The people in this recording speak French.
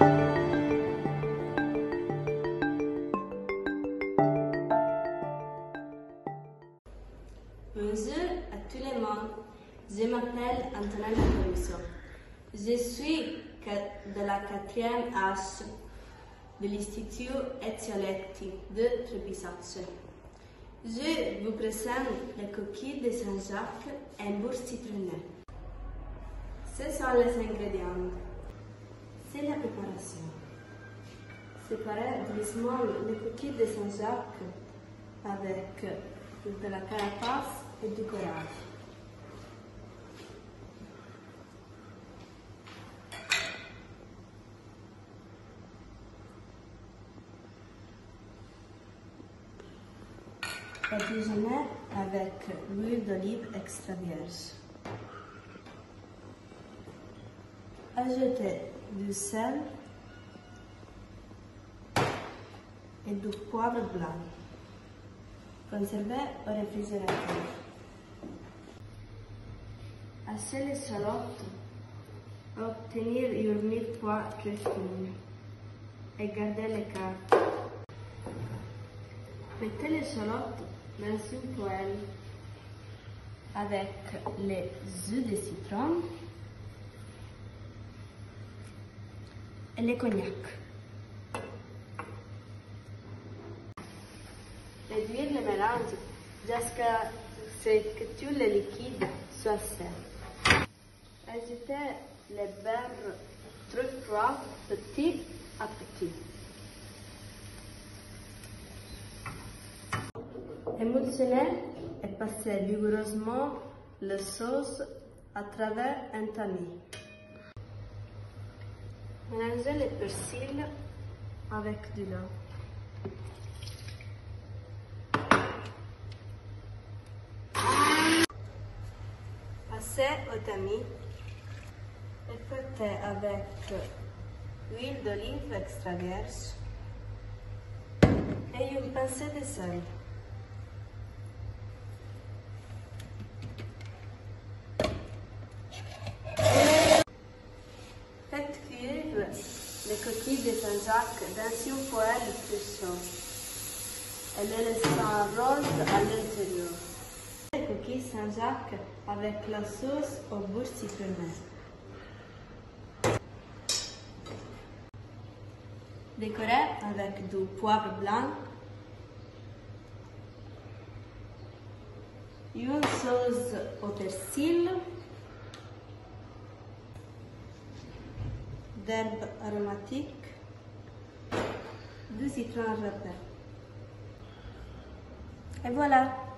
Bonjour à tout le monde. Je m'appelle Antonella Caruso. Je suis de la quatrième H de l'Institut Ezioletti de Trebisacce. Je vous présente les coquilles de Saint-Jacques et un bourse citronnée. Ce sont les ingrédients. C'est la préparation. Séparer doucement les coquilles de Saint-Jacques avec de la carapace et du courage. Badigeonner avec l'huile d'olive extra vierge. Ajoutez du sel et du poivre blanc. Conserver au réfrigérateur. Hachez les salottes obtenir une mirepoix très fine et gardez les cartes. Mettez les salottes dans une poêle avec les œufs de citron et le cognac. Réduire le mélange jusqu'à ce que tout le liquide soit sec. Ajoutez le beurre très froid petit à petit. Émulsionnez et passez vigoureusement la sauce à travers un tamis. Mélangez le persil avec du lait. Passez au tamis et fouettez avec l'huile d'olive extra vierge et une pincée de sel. Coquilles de Saint-Jacques très chaude et les laissant roses à l'intérieur. Les coquilles Saint-Jacques avec la sauce au beurre citronné. Décorez avec du poivre blanc, une sauce au persil, d'herbes aromatiques, du citron râpé. Et voilà!